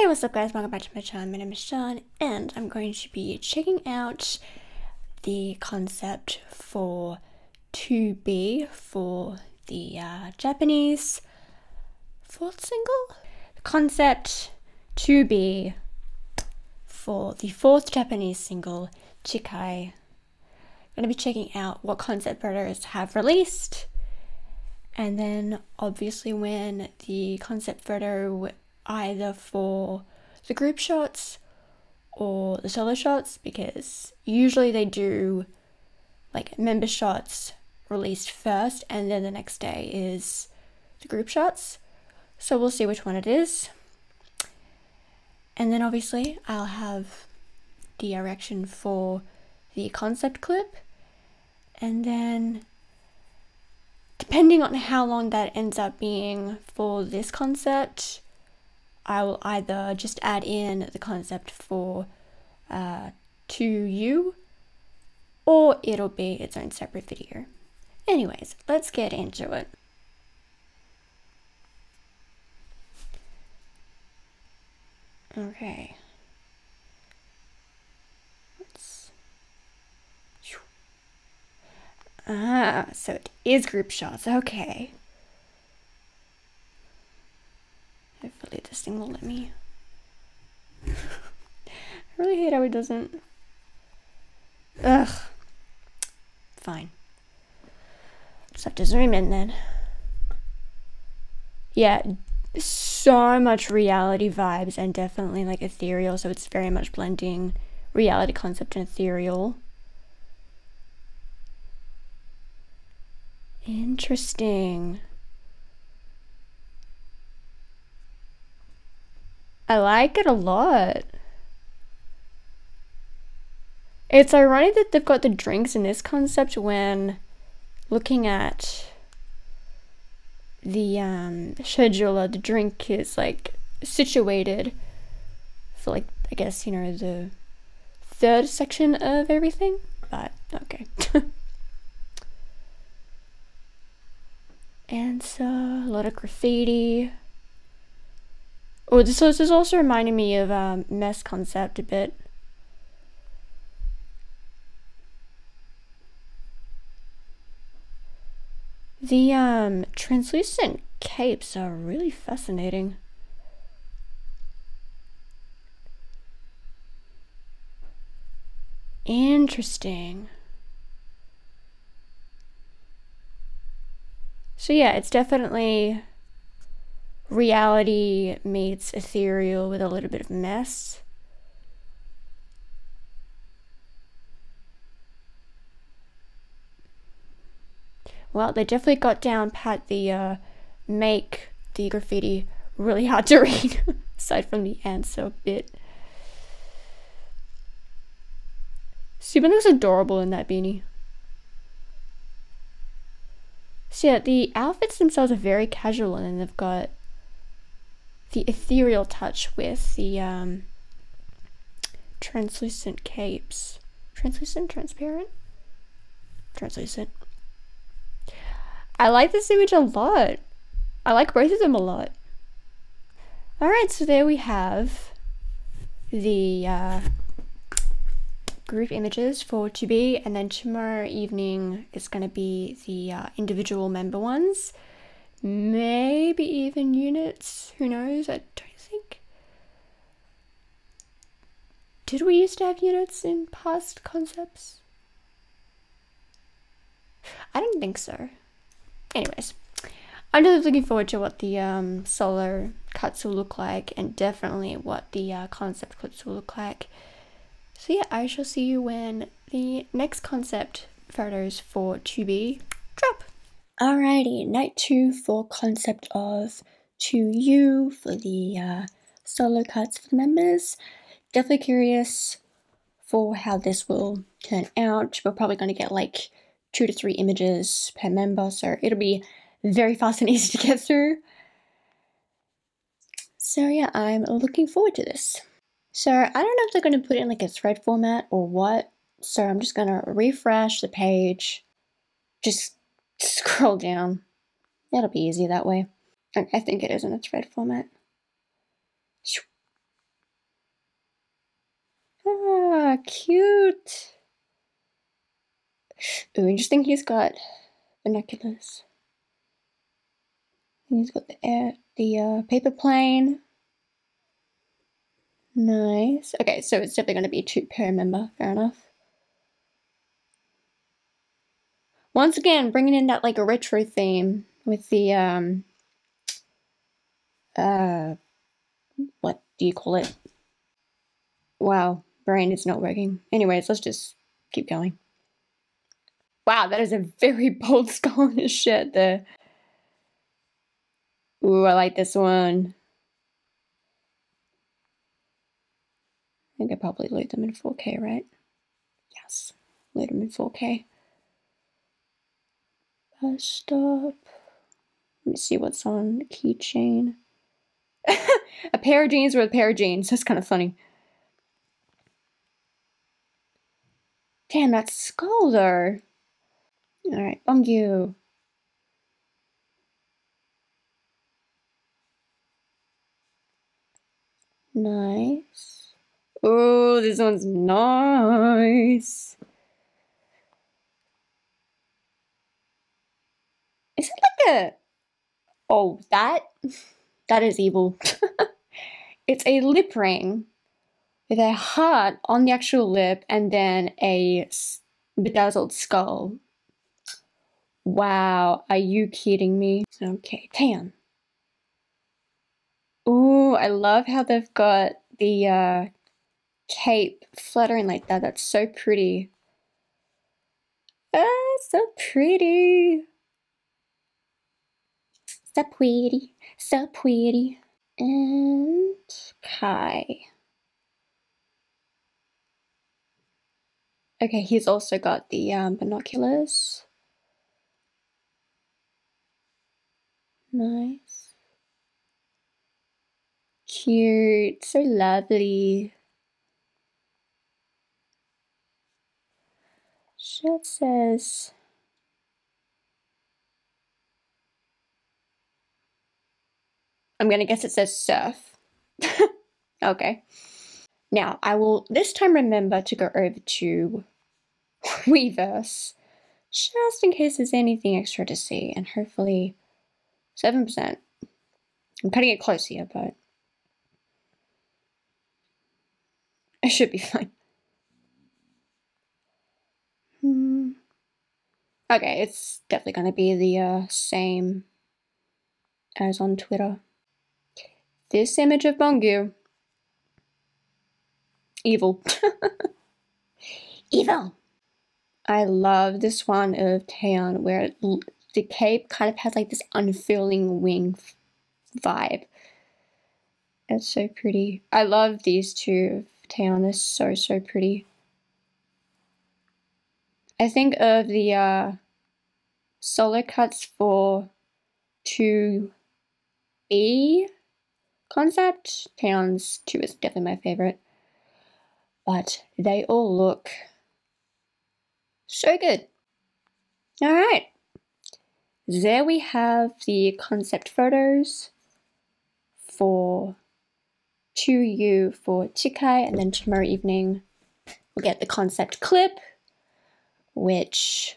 Hey, what's up guys? Welcome back to my channel. My name is Sean and I'm going to be checking out the concept for 2B for the uh, Japanese fourth single. The concept 2B for the fourth Japanese single, Chikai. I'm going to be checking out what concept photos have released and then obviously when the concept photo either for the group shots or the solo shots because usually they do like member shots released first and then the next day is the group shots. So we'll see which one it is. And then obviously I'll have the direction for the concept clip and then depending on how long that ends up being for this concept I will either just add in the concept for uh, to you or it'll be its own separate video. Anyways, let's get into it. Okay. Let's... Ah, so it is group shots. Okay. Hopefully this thing will let me. I really hate how it doesn't. Ugh. Fine. Just have to zoom in then. Yeah, so much reality vibes and definitely like ethereal, so it's very much blending reality concept and ethereal. Interesting. I like it a lot. It's ironic that they've got the drinks in this concept when looking at the um, schedule of the drink is like situated for like I guess you know the third section of everything but okay and so a lot of graffiti Oh, this, this is also reminding me of um, mess concept a bit. The um, translucent capes are really fascinating. Interesting. So yeah, it's definitely reality meets ethereal with a little bit of mess. Well, they definitely got down pat the uh, make the graffiti really hard to read, aside from the answer bit. Soobin looks adorable in that beanie. So yeah, the outfits themselves are very casual and they've got the ethereal touch with the um, translucent capes. Translucent? Transparent? Translucent. I like this image a lot. I like both of them a lot. Alright, so there we have the uh, group images for to be, and then tomorrow evening is going to be the uh, individual member ones maybe even units. Who knows? I don't think. Did we used to have units in past concepts? I don't think so. Anyways, I'm just looking forward to what the um, solo cuts will look like and definitely what the uh, concept clips will look like. So yeah, I shall see you when the next concept photos for 2B drop. Alrighty, night two for concept of to you for the uh, solo cards for the members. Definitely curious for how this will turn out. We're probably going to get like two to three images per member, so it'll be very fast and easy to get through. So yeah, I'm looking forward to this. So I don't know if they're going to put it in like a thread format or what. So I'm just going to refresh the page, just scroll down. It'll be easy that way. And I think it is in a thread format. Ah, cute. Ooh, interesting. He's got binoculars. And he's got the air, the uh, paper plane. Nice. Okay, so it's definitely going to be two per member. Fair enough. Once again, bringing in that like a retro theme with the um uh what do you call it? Wow, brain is not working. Anyways, let's just keep going. Wow, that is a very bold skull on his shit there. Ooh, I like this one. I think I probably load them in 4K, right? Yes, load them in 4K. Let me see what's on the keychain. a pair of jeans with a pair of jeans. That's kind of funny. Damn, that skull though. Alright, you. Nice. Oh, this one's nice. Is it like a... Oh, that? That is evil. it's a lip ring with a heart on the actual lip and then a bedazzled skull. Wow, are you kidding me? Okay, tan. Ooh, I love how they've got the uh, cape fluttering like that. That's so pretty. Ah, so pretty. So pretty, so pretty. And Kai. Okay, he's also got the um, binoculars. Nice. Cute, so lovely. Shirt says I'm gonna guess it says surf. okay. Now, I will this time remember to go over to Weverse, just in case there's anything extra to see, and hopefully 7%. I'm cutting it close here, but I should be fine. Hmm. Okay, it's definitely going to be the uh, same as on Twitter. This image of Beomgyu. Evil. Evil. I love this one of Taehyun where the cape kind of has like this unfurling wing vibe. It's so pretty. I love these two of Taehyun. They're so, so pretty. I think of the uh, solo cuts for 2E concept. Taehyun's 2 is definitely my favorite. But they all look so good. Alright. There we have the concept photos for 2U for Chikai, and then tomorrow evening we'll get the concept clip, which,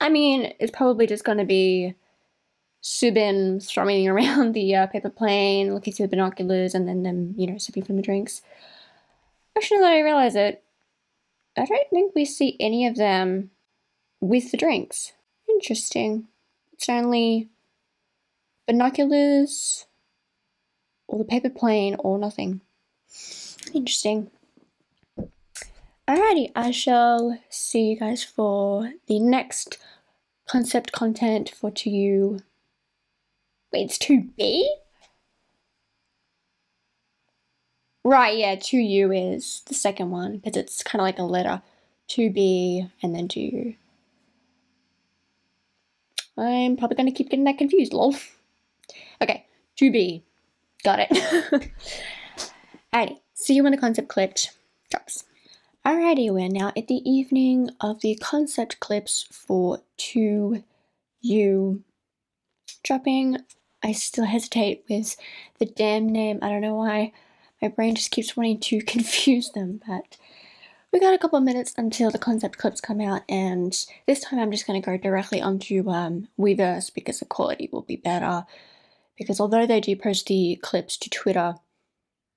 I mean, is probably just going to be Soobin strumming around the uh, paper plane, looking through the binoculars, and then them, you know, sipping from the drinks. Actually, now I realize it, I don't think we see any of them with the drinks. Interesting. It's only binoculars, or the paper plane, or nothing. Interesting. Alrighty, I shall see you guys for the next concept content for to you it's 2B? Right, yeah, 2U is the second one, because it's kind of like a letter. 2B and then 2U. I'm probably going to keep getting that confused, lol. okay, 2B. Got it. Alrighty, see you when the concept clipped drops. Alrighty, we're now at the evening of the concept clips for 2U dropping. I still hesitate with the damn name. I don't know why. My brain just keeps wanting to confuse them, but we got a couple of minutes until the concept clips come out, and this time I'm just going to go directly onto um, Weverse because the quality will be better. Because although they do post the clips to Twitter,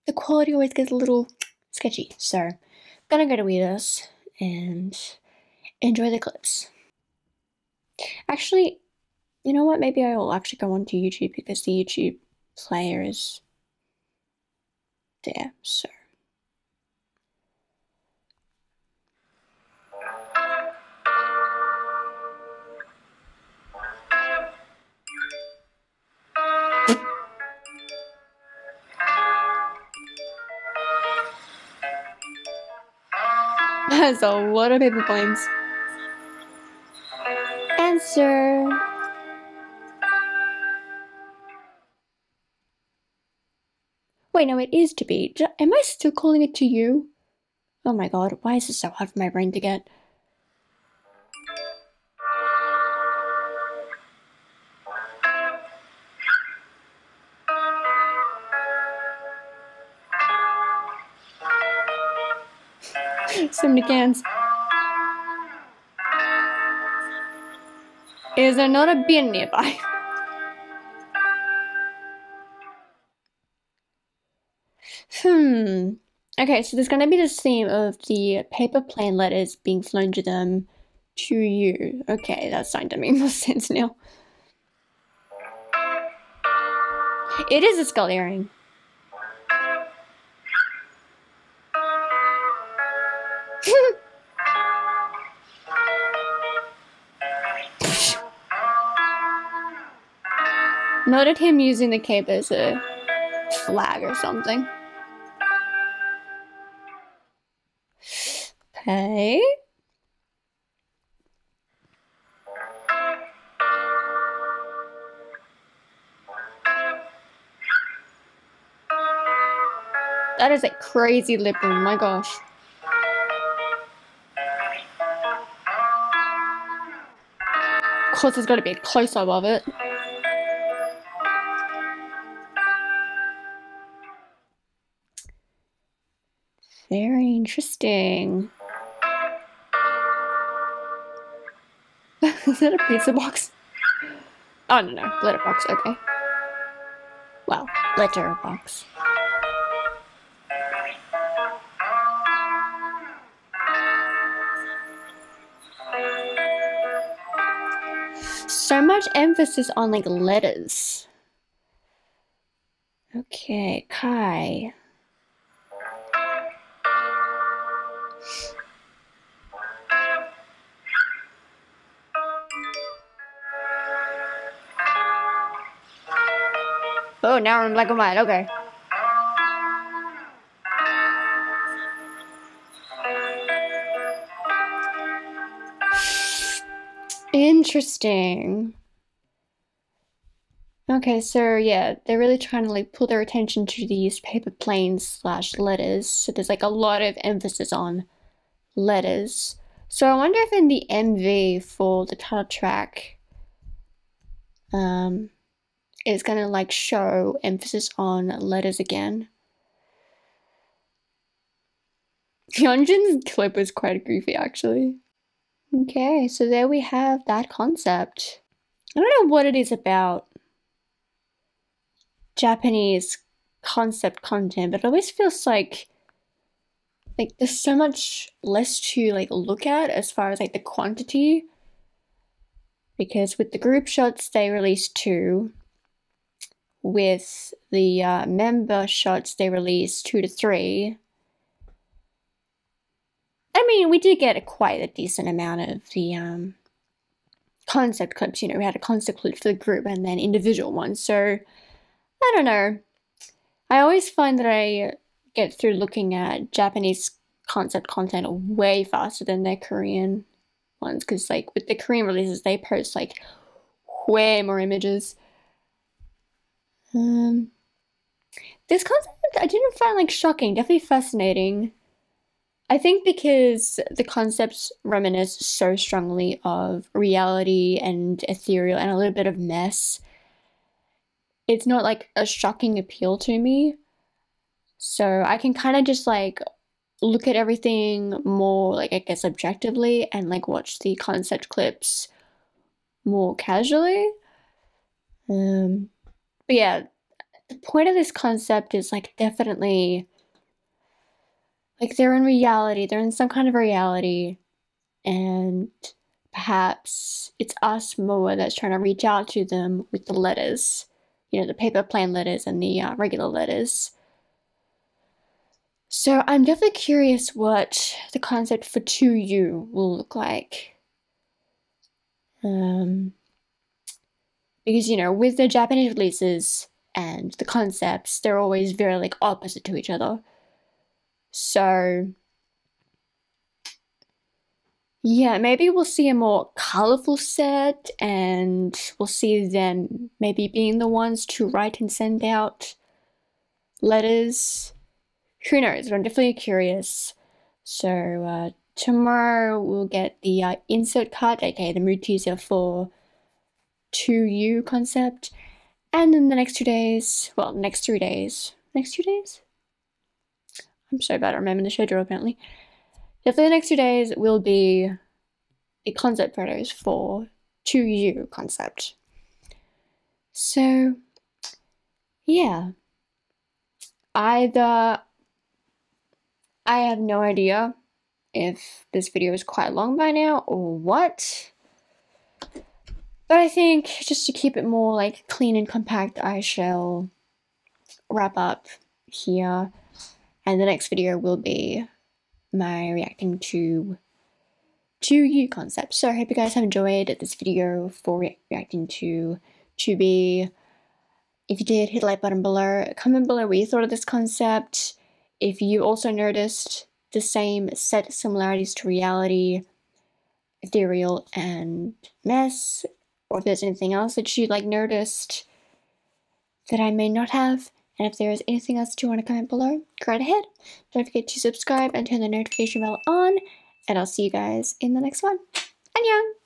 the quality always gets a little sketchy. So I'm gonna go to Weverse and enjoy the clips. Actually, you know what? Maybe I will actually go onto YouTube because the YouTube player is there. So. That's a lot of paper planes. Answer. Wait, no, it is to be. Am I still calling it to you? Oh my god, why is this so hard for my brain to get? so many cans. Is there not a bin nearby? hmm. Okay, so there's going to be this theme of the paper plane letters being flown to them to you. Okay, that's starting to make more sense now. It is a skull earring. Noted him using the cape as a flag or something. Okay. That is a crazy lip ring, my gosh. Of course, there's got to be a close-up of it. Very interesting. Is that a pizza box? Oh, no, no. Letterbox, okay. Well, letterbox. So much emphasis on, like, letters. Okay, Kai. Oh, now we're in black and white. Okay. Interesting. Okay, so yeah, they're really trying to like pull their attention to these paper planes slash letters. So there's like a lot of emphasis on letters. So I wonder if in the MV for the title track, um, is gonna like show emphasis on letters again. Hyunjin's clip was quite goofy actually. Okay, so there we have that concept. I don't know what it is about Japanese concept content, but it always feels like like there's so much less to like look at as far as like the quantity. Because with the group shots they released two, with the uh, member shots they released two to three. I mean, we did get a quite a decent amount of the um, concept clips. You know, we had a concept clip for the group and then individual ones. So, I don't know. I always find that I get through looking at Japanese concept content way faster than their Korean ones because, like, with the Korean releases, they post like way more images. Um, this concept I didn't find like shocking, definitely fascinating. I think because the concepts reminisce so strongly of reality and ethereal and a little bit of mess, it's not like a shocking appeal to me. So I can kind of just like look at everything more like I guess objectively and like watch the concept clips more casually. Um but yeah, the point of this concept is like definitely like they're in reality, they're in some kind of reality and perhaps it's us Moa that's trying to reach out to them with the letters, you know, the paper plane letters and the uh, regular letters. So I'm definitely curious what the concept for 2U will look like. Um, because, you know, with the Japanese releases and the concepts, they're always very, like, opposite to each other. So, yeah, maybe we'll see a more colorful set and we'll see them maybe being the ones to write and send out letters. Who knows? But I'm definitely curious. So, uh, tomorrow we'll get the uh, insert card, okay, the mood teaser for 2U concept. And then the next two days, well, next three days, next two days? I'm so bad at remembering the schedule apparently. So for the next two days will be the concept photos for to you concept. So, yeah. Either I have no idea if this video is quite long by now or what. But I think just to keep it more like clean and compact, I shall wrap up here. And the next video will be my reacting to 2U concepts. So I hope you guys have enjoyed this video for re reacting to to be. If you did, hit the like button below. Comment below what you thought of this concept. If you also noticed the same set similarities to reality, ethereal, and mess, or if there's anything else that you like noticed that I may not have, and if there is anything else that you want to comment below, go right ahead. Don't forget to subscribe and turn the notification bell on, and I'll see you guys in the next one. Annyeong!